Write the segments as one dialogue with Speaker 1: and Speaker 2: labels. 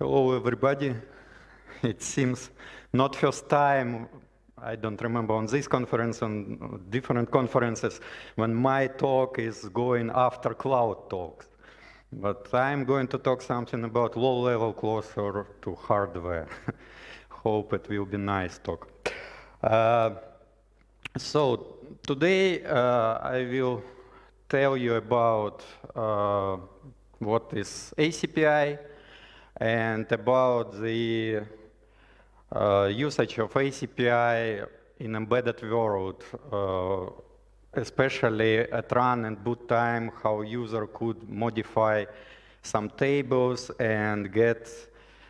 Speaker 1: Hello, everybody. It seems not first time, I don't remember on this conference, on different conferences, when my talk is going after cloud talks. But I'm going to talk something about low level closer to hardware. Hope it will be nice talk. Uh, so today uh, I will tell you about uh, what is ACPI and about the uh, usage of ACPI in embedded world, uh, especially at run and boot time, how user could modify some tables and get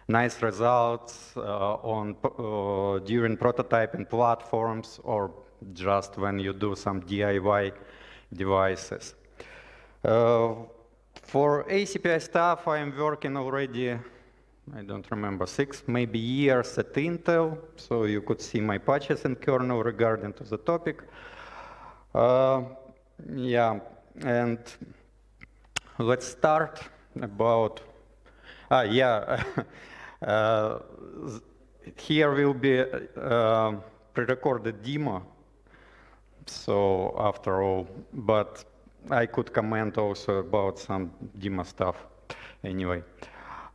Speaker 1: nice results uh, on uh, during prototyping platforms or just when you do some DIY devices. Uh, for ACPI stuff, I am working already I don't remember, six maybe years at Intel, so you could see my patches in kernel regarding to the topic. Uh, yeah, and let's start about, ah, yeah, uh, here will be uh, pre-recorded demo, so after all, but I could comment also about some demo stuff anyway.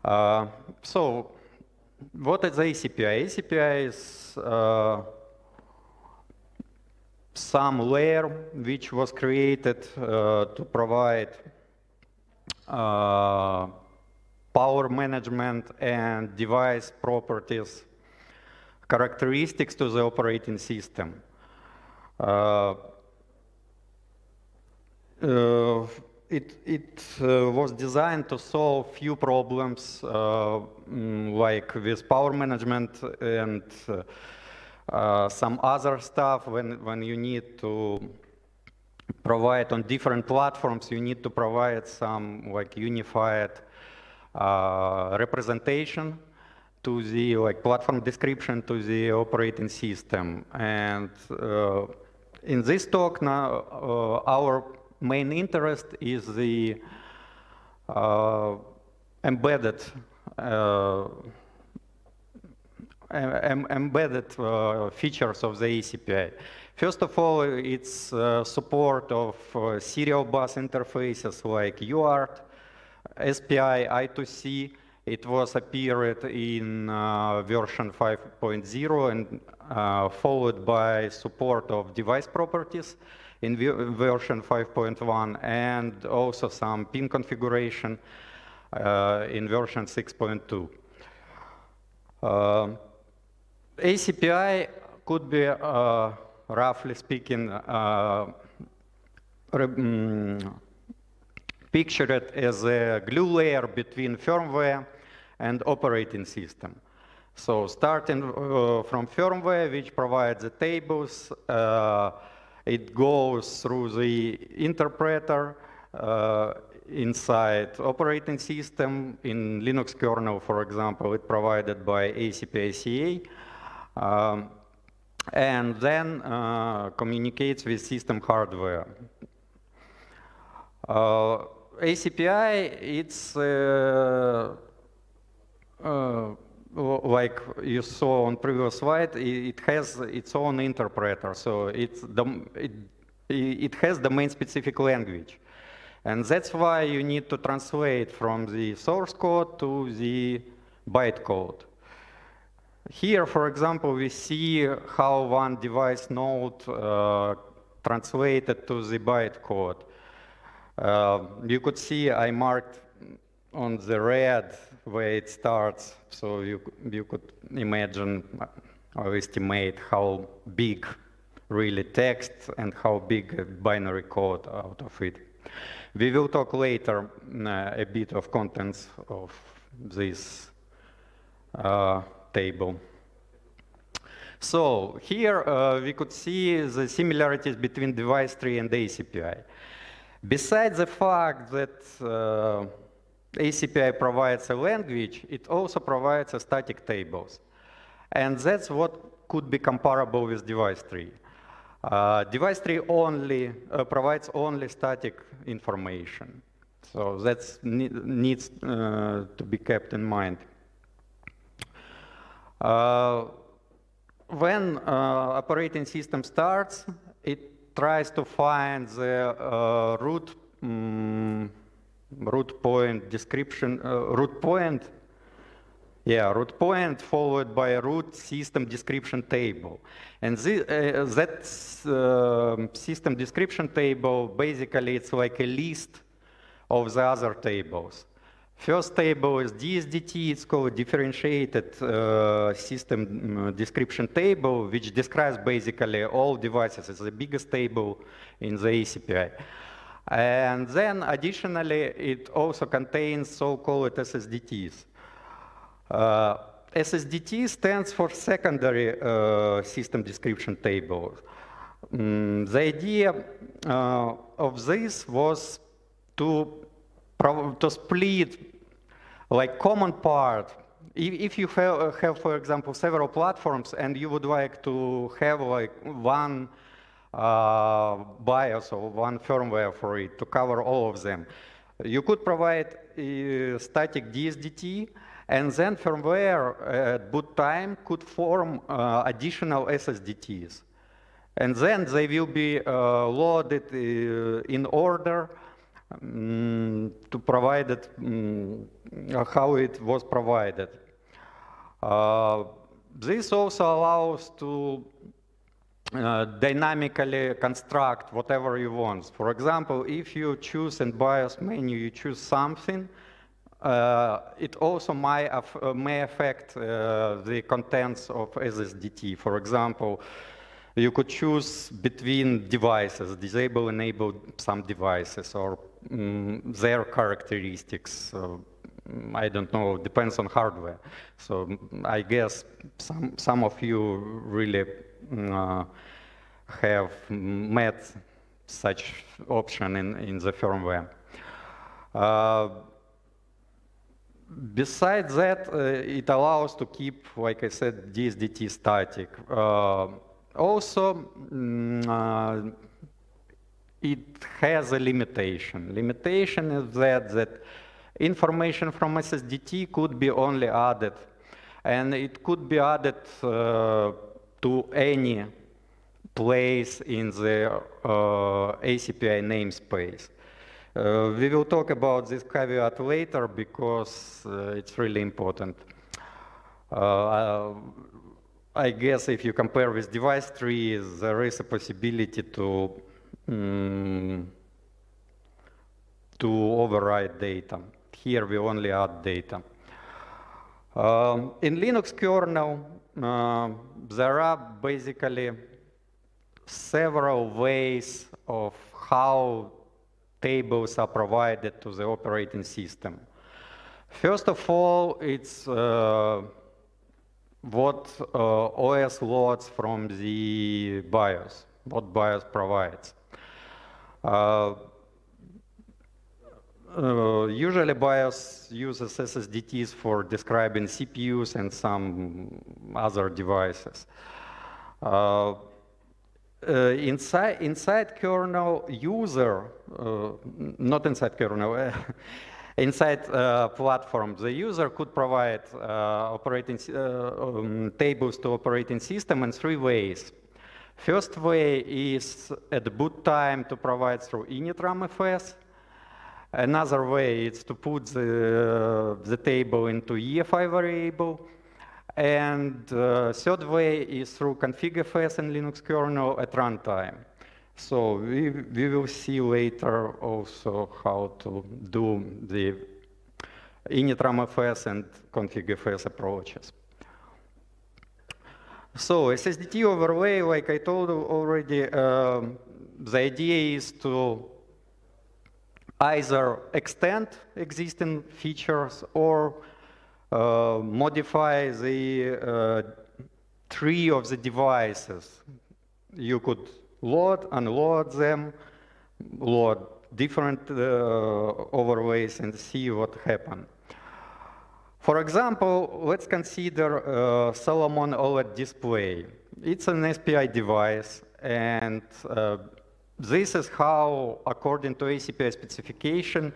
Speaker 1: So what is ACPI? ACPI is uh, some layer which was created uh, to provide uh, power management and device properties characteristics to the operating system. It, it uh, was designed to solve few problems uh, mm, like with power management and uh, uh, some other stuff when, when you need to provide on different platforms, you need to provide some like unified uh, representation to the like platform description to the operating system. And uh, in this talk now, our main interest is the uh, embedded uh, em embedded uh, features of the ACPI. First of all, it's uh, support of uh, serial bus interfaces like UART, SPI, I2C. It was appeared in uh, version 5.0 and followed by support of device properties in version 5.1 and also some pin configuration uh, in version 6.2. Uh, ACPI could be, uh, roughly speaking, um, pictured as a glue layer between firmware and operating system. So starting uh, from firmware, which provides the tables, uh, it goes through the interpreter uh, inside operating system. In Linux kernel, for example, it provided by ACPI Um, and then uh, communicates with system hardware. Uh, ACPI, it's uh, uh like you saw on previous slide, it has its own interpreter. So it's the, it, it has domain-specific language. And that's why you need to translate from the source code to the bytecode. Here, for example, we see how one device node uh, translated to the bytecode. Uh, you could see I marked on the red where it starts. So you, you could imagine or estimate how big really text and how big binary code out of it. We will talk later uh, a bit of contents of this uh, table. So here uh, we could see the similarities between device tree and ACPI. Besides the fact that uh, ACPI provides a language, it also provides a static tables. And that's what could be comparable with device tree. Uh, device tree only uh, provides only static information. So that ne needs uh, to be kept in mind. Uh, when uh, operating system starts, it tries to find the uh, root mm, root point description uh, root point yeah, root point followed by a root system description table. And uh, that uh, system description table, basically it's like a list of the other tables. First table is DSDT, it's called differentiated uh, system mm, description table, which describes basically all devices. It's the biggest table in the ACPI. And then additionally, it also contains so-called SSDTs. Uh, SSDT stands for secondary uh, system description table. Mm, the idea uh, of this was to, to split like common part. If, you have, have, for example, several platforms and you would like to have like one BIOS or one firmware for it to cover all of them, you could provide a static DSDT and then firmware at boot time could form uh, additional SSDTs. And then they will be uh, loaded uh, in order um, to provide it um, how it was provided. Uh, this also allows to uh, dynamically construct whatever you want. For example, if you choose in BIOS menu, you choose something, uh, it also may, af uh, may affect uh, the contents of SSDT. For example, you could choose between devices, disable, enable some devices, or um, their characteristics. I don't know, depends on hardware. So I guess some, some of you really have met such option in, in the firmware. Uh, Besides that, uh, it allows to keep, like I said, DSDT static. Uh, also, mm, uh, it has a limitation. Limitation is that, that information from SSDT could be only added, and it could be added uh, to any place in the uh, ACPI namespace. Uh, we will talk about this caveat later because uh, it's really important. Uh, I guess if you compare with device trees, there is a possibility to um, to override data. Here we only add data. Um, in Linux kernel, uh, there are basically several ways of how tables are provided to the operating system. First of all, it's uh, what uh, OS loads from the BIOS, what BIOS provides. Uh, uh, usually BIOS uses SSDTs for describing CPUs and some other devices. Uh, uh, inside, inside kernel user, uh, not inside kernel, uh, inside platform, the user could provide operating um, tables to operating system in three ways. First way is at boot time to provide through initramfs. Another way is to put the, the table into EFI variable. And uh, third way is through configfs and Linux kernel at runtime. So we, we will see later also how to do the initramfs and configfs approaches. So SSDT overlay, like I told you already, um, the idea is to either extend existing features or uh, modify the uh, tree of the devices. You could load, unload them, load different uh, overlays and see what happened. For example, let's consider uh, Solomon OLED display. It's an SPI device, and uh, this is how, according to ACPI specification,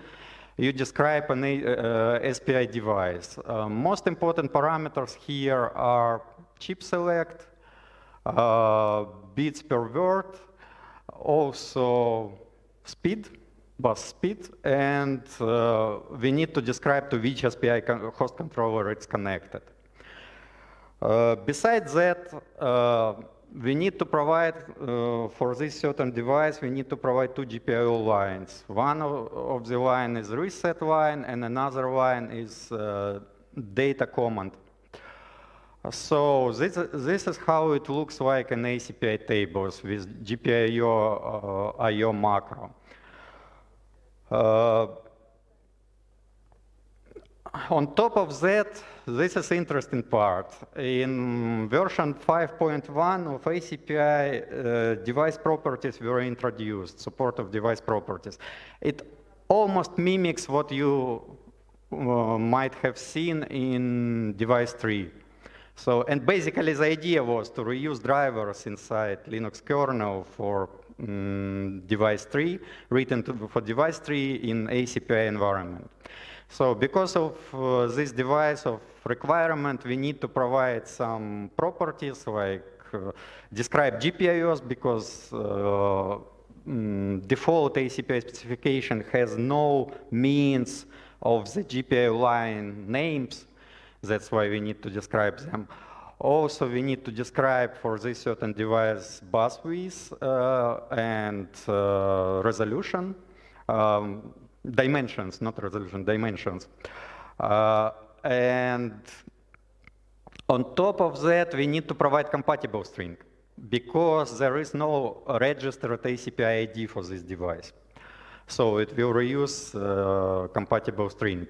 Speaker 1: you describe an uh, SPI device. Uh, most important parameters here are chip select, uh, bits per word, also speed, bus speed, and uh, we need to describe to which SPI con host controller it's connected. Uh, besides that, uh, we need to provide, uh, for this certain device, we need to provide two GPIO lines. One of, of the line is reset line, and another line is uh, data command. So this, this is how it looks like in ACPI tables with GPIO uh, IO macro. On top of that, this is interesting part. In version 5.1 of ACPI, uh, device properties were introduced, support of device properties. It almost mimics what you uh, might have seen in device tree. So, and basically the idea was to reuse drivers inside Linux kernel for um, device tree, written to, for device tree in ACPI environment. So because of uh, this device of requirement, we need to provide some properties like uh, describe GPIOs because uh, mm, default ACPI specification has no means of the GPIO line names. That's why we need to describe them. Also, we need to describe for this certain device bus width uh, and uh, resolution. Um, dimensions, not resolution, dimensions. Uh, and on top of that, we need to provide compatible string because there is no registered ACPI ID for this device. So it will reuse uh, compatible string.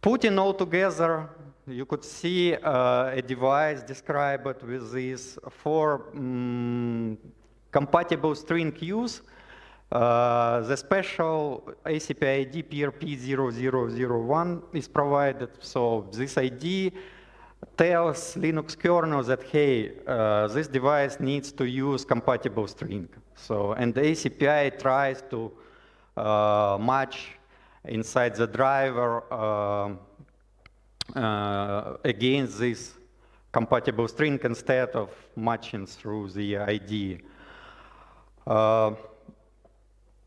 Speaker 1: Putting all together, you could see uh, a device described with these four um, compatible string queues uh, the special ACPI ID PRP0001 is provided. So this ID tells Linux kernel that, hey, uh, this device needs to use compatible string. So, and the ACPI tries to uh, match inside the driver uh, uh, against this compatible string instead of matching through the ID.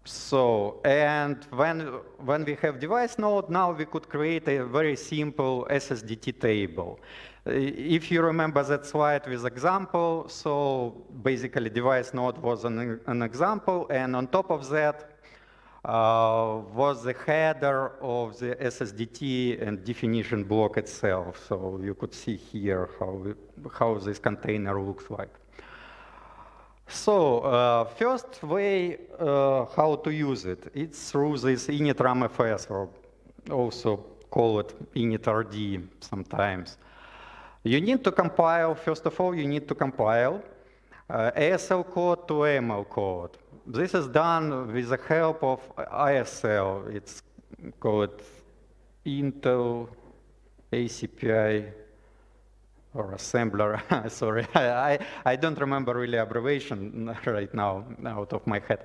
Speaker 1: So, and when, when we have device node, now we could create a very simple SSDT table. If you remember that slide with example, so basically device node was an, an example, and on top of that uh, was the header of the SSDT and definition block itself. So you could see here how, how this container looks like. So uh, first way uh, how to use it, it's through this initramfs or also call it initrd sometimes. You need to compile, first of all, you need to compile uh, ASL code to AML code. This is done with the help of IASL. It's called Intel ACPI or assembler. Sorry, I, I don't remember really abbreviation right now out of my head.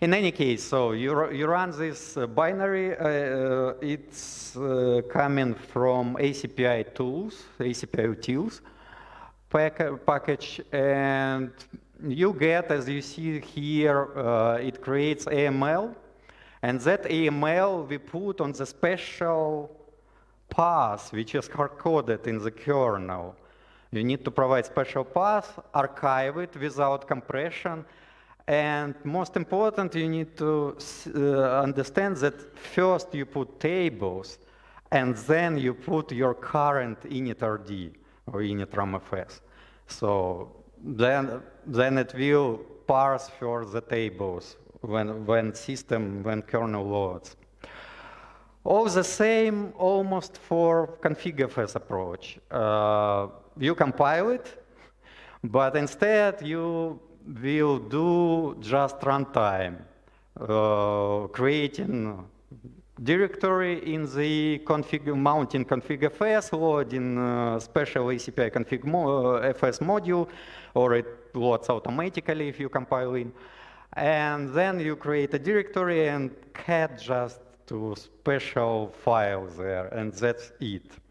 Speaker 1: In any case, so you, you run this uh, binary. Uh, it's uh, coming from ACPI tools, ACPI tools pack package, and you get, as you see here, uh, it creates AML, and that AML we put on the special path which is hard-coded in the kernel. You need to provide special path, archive it without compression, and most important, you need to uh, understand that first you put tables, and then you put your current initrd or initramfs. So then, then it will parse for the tables when, when system, when kernel loads. All the same almost for configfs approach. Uh, you compile it, but instead you will do just runtime, uh, creating directory in the config mounting configfs, loading uh, special ACPI config mo uh, fs module, or it loads automatically if you compile in. And then you create a directory and cat just to special file there, and that's it.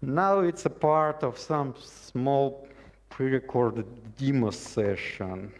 Speaker 1: Now it's a part of some small pre-recorded demo session.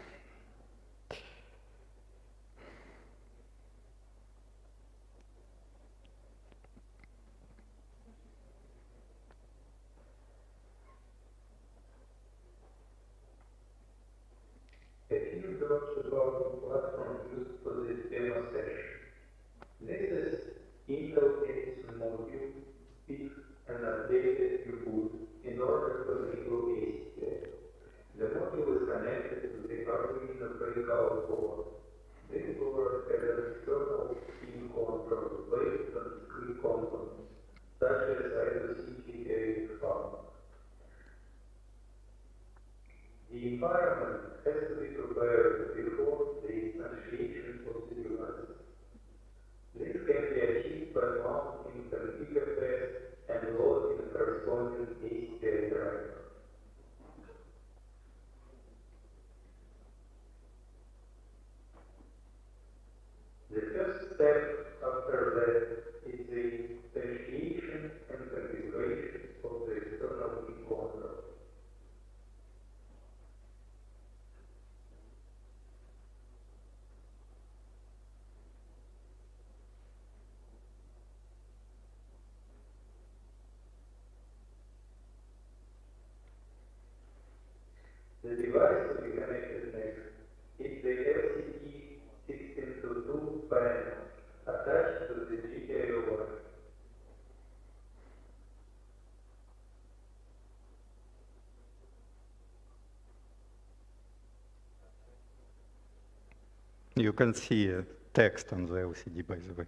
Speaker 2: کوانتوم در خیلی سایی دوستی The device to be connected next is the LCD 1622 panel attached to the GPIO board.
Speaker 1: You can see uh, text on the LCD, by the way.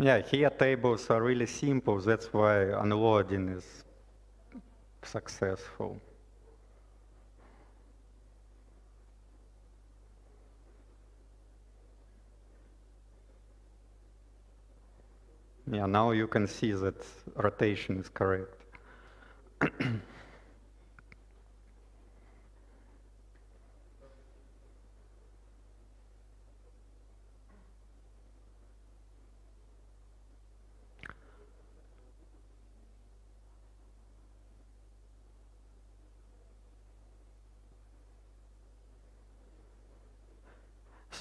Speaker 1: Yeah, here tables are really simple. That's why unloading is successful. Yeah, now you can see that rotation is correct.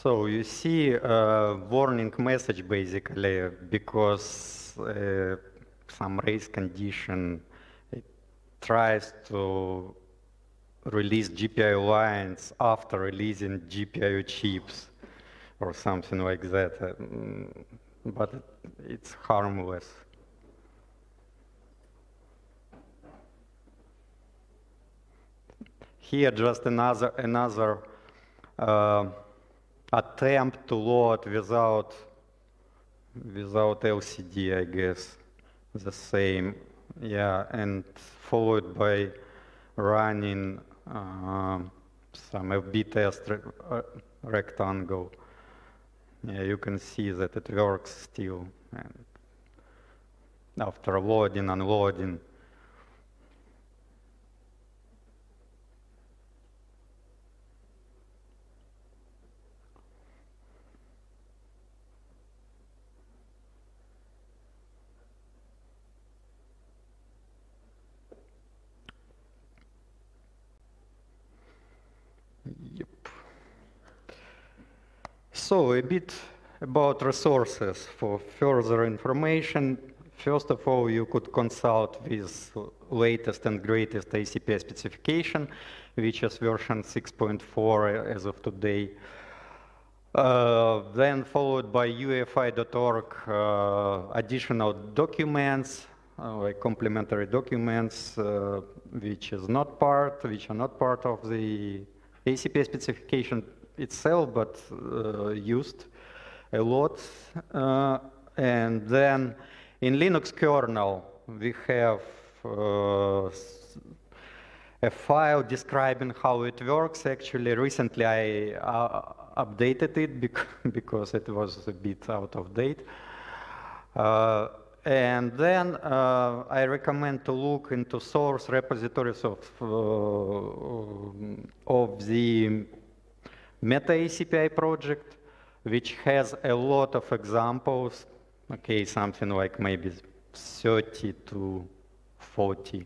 Speaker 1: So you see a warning message basically because uh, some race condition it tries to release GPIO lines after releasing GPIO chips or something like that. uh, mm, But it, it's harmless. Here just another another uh, attempt to load without without LCD, I guess. The same, yeah, and followed by running um, some FB test re- uh, rectangle. Yeah, you can see that it works still. And after loading, unloading, So a bit about resources for further information. First of all, you could consult with latest and greatest ACPI specification, which is version 6.4 as of today. Uh, then followed by uefi.org uh, additional documents, uh, like complementary documents, uh, which is not part, which are not part of the ACPI specification itself, but uh, used a lot. Uh, and then in Linux kernel, we have a file describing how it works. Actually, recently I uh, updated it because it was a bit out of date. Uh, and then uh, I recommend to look into source repositories of, uh, of the Meta ACPI project, which has a lot of examples, okay, something like maybe 30 to 40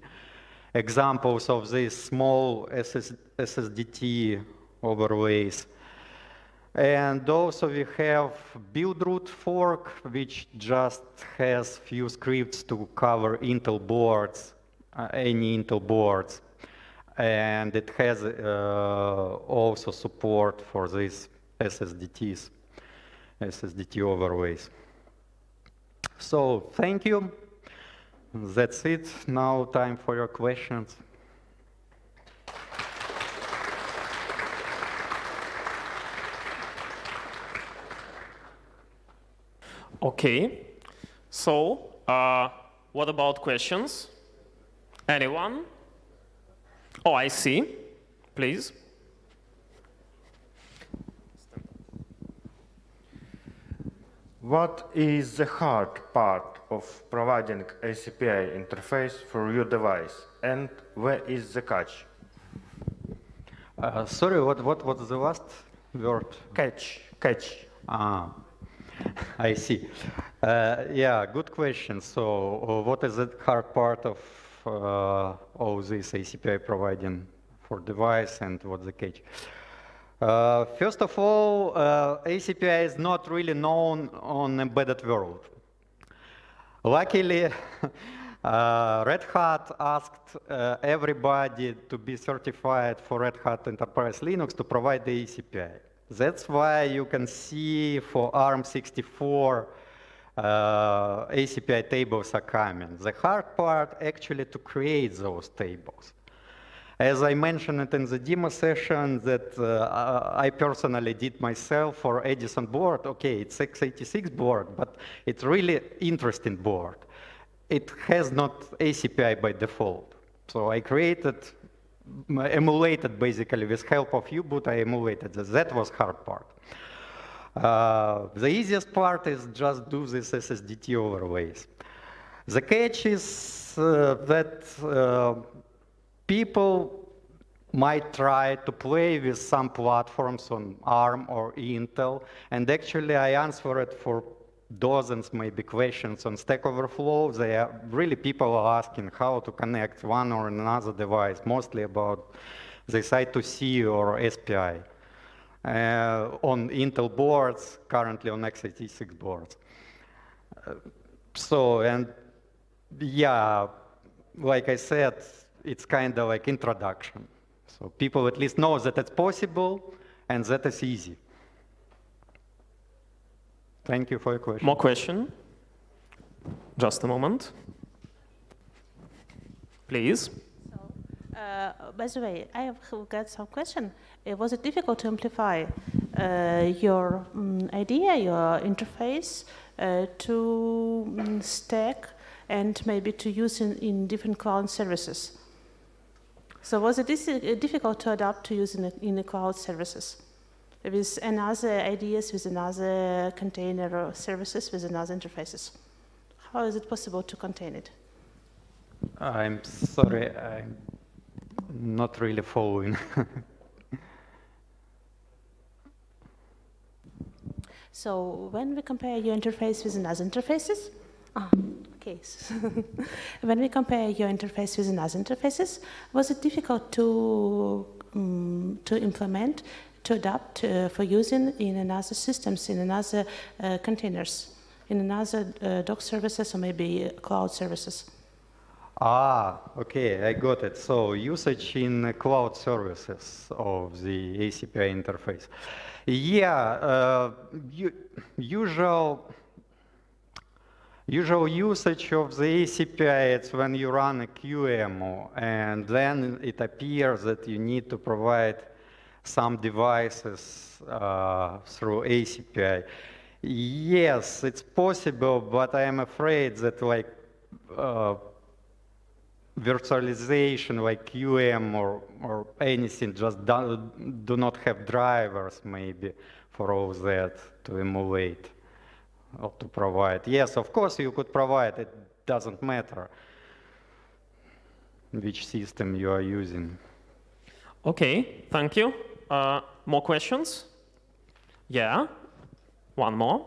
Speaker 1: examples of these small SS SSDT overlays. And also we have Buildroot fork, which just has few scripts to cover Intel boards, uh, any Intel boards. And it has uh, also support for these SSDTs, SSDT overlays. So thank you. That's it. Now time for your questions.
Speaker 3: Okay. So, uh, what about questions? Anyone? Oh, I see. Please.
Speaker 4: What is the hard part of providing ACPI interface for your device, and where is the catch?
Speaker 1: Uh, sorry, what, what was the last word?
Speaker 4: Catch, catch.
Speaker 1: Ah, I see. Uh, yeah, good question. So, uh, what is the hard part of all this ACPI providing for device, and what's the catch? Uh, first of all, uh, ACPI is not really known on embedded world. Luckily, uh, Red Hat asked uh, everybody to be certified for Red Hat Enterprise Linux to provide the ACPI. That's why you can see for ARM64 uh, ACPI tables are coming. The hard part actually to create those tables. As I mentioned it in the demo session that uh, I personally did myself for Edison board, okay, it's x86 board, but it's really interesting board. It has not ACPI by default. So I created, emulated basically with help of U-boot, I emulated that. That was hard part. Uh, the easiest part is just do this SSDT overlays. The catch is uh, that uh, people might try to play with some platforms on ARM or Intel, and actually I answered for dozens maybe questions on Stack Overflow. They are really people are asking how to connect one or another device, mostly about this I2C or SPI. Uh, on Intel boards, currently on x86 boards. Uh, so, and yeah, like I said, it's kind of like introduction. So people at least know that it's possible and that it's easy. Thank you for your question.
Speaker 3: More question? Just a moment. Please.
Speaker 5: Uh, by the way, I have got some question. Uh, was it difficult to amplify uh, your um, idea, your interface, uh, to um, stack and maybe to use in, in different cloud services? So was it uh, difficult to adapt to using it in the cloud services? With another ideas, with another container or services, with another interfaces. How is it possible to contain it?
Speaker 1: I'm sorry, I'm not really following.
Speaker 5: so when we compare your interface with another interfaces, ah, case. when we compare your interface with another interfaces, was it difficult to, um, to implement to adapt uh, for using in another systems, in another uh, containers, in another uh, doc services or maybe cloud services.
Speaker 1: Ah, okay, I got it. So usage in cloud services of the ACPI interface. Yeah, uh, usual usual usage of the ACPI is when you run a QEMU, and then it appears that you need to provide some devices uh, through ACPI. Yes, it's possible, but I am afraid that like uh, virtualization like QEMU or, or anything just do, do not have drivers maybe for all that to emulate or to provide. Yes, of course you could provide, it doesn't matter which system you are using.
Speaker 3: Okay, thank you. Uh, more questions? Yeah, one more.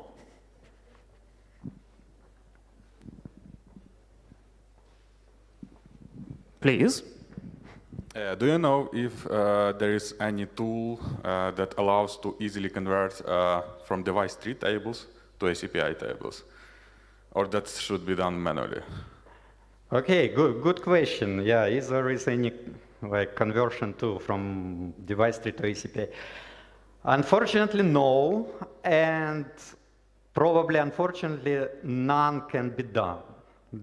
Speaker 3: Please.
Speaker 6: Uh, do you know if uh, there is any tool uh, that allows to easily convert uh, from device tree tables to ACPI tables? Or that should be done manually?
Speaker 1: Okay, good, good question. Yeah, is there is any like conversion tool from device tree to ACPI? Unfortunately, no, and probably unfortunately none can be done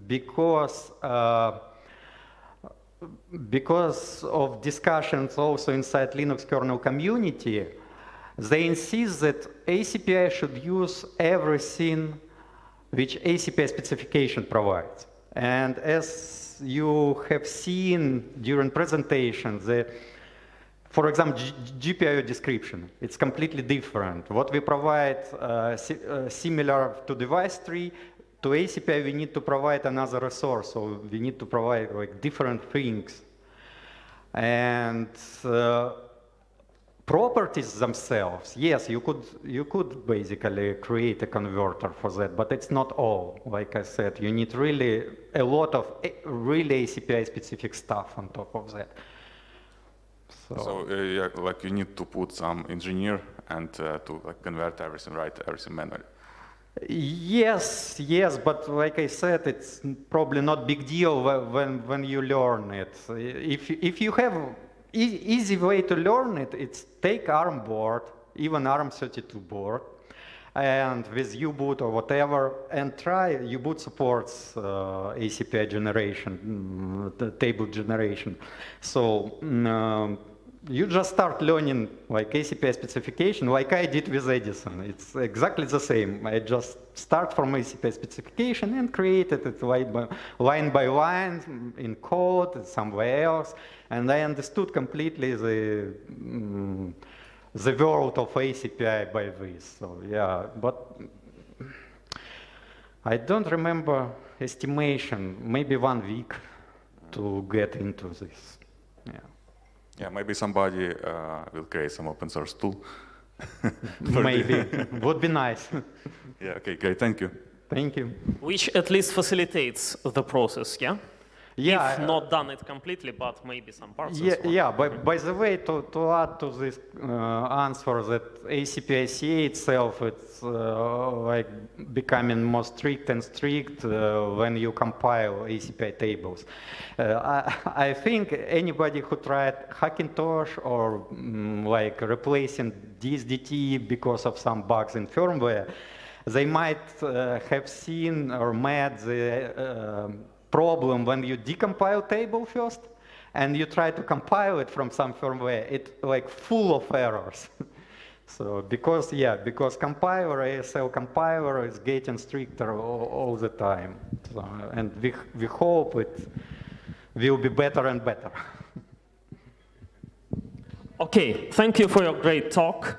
Speaker 1: because uh, because of discussions also inside Linux kernel community, they insist that ACPI should use everything which ACPI specification provides. And as you have seen during presentation, the, for example, GPIO description, it's completely different. What we provide uh, si uh, similar to device tree, to ACPI we need to provide another resource, so we need to provide like different things. And uh, properties themselves, yes, you could, you could basically create a converter for that, but it's not all. Like I said, you need really a lot of really ACPI specific stuff on top of that.
Speaker 6: So, so uh, yeah, like you need to put some engineer and uh, to like, convert everything, write everything manually.
Speaker 1: Yes, yes, but like I said, it's probably not big deal when, when you learn it. If, if you have e easy way to learn it, it's take ARM board, even ARM32 board, and with U-boot or whatever, and try U-boot supports uh, ACPI generation, the table generation. So um, you just start learning like ACPI specification like I did with Edison. It's exactly the same. I just start from ACPI specification and created it line by line, in code somewhere else. And I understood completely the, um, the world of ACPI by this. So yeah, but I don't remember estimation, maybe one week to get into this. Yeah.
Speaker 6: Yeah, maybe somebody uh, will create some open source tool.
Speaker 1: maybe. Would be nice.
Speaker 6: yeah, okay, great, thank you.
Speaker 1: Thank you.
Speaker 3: Which at least facilitates the process, yeah?
Speaker 1: Yeah,
Speaker 3: if not done it completely, but maybe some parts.
Speaker 1: Yeah, yeah. By, by the way, to, to add to this uh, answer that ACPICA itself, it's uh, like becoming more strict and strict uh, when you compile ACPI tables. Uh, I, I, think anybody who tried Hackintosh or um, like replacing DSDT because of some bugs in firmware, they might uh, have seen or met the uh, problem when you decompile table first and you try to compile it from some firmware, it's like full of errors. so because, yeah, because compiler, ASL compiler is getting stricter all, all the time. So, and we, we hope it will be better and better.
Speaker 3: okay, thank you for your great talk.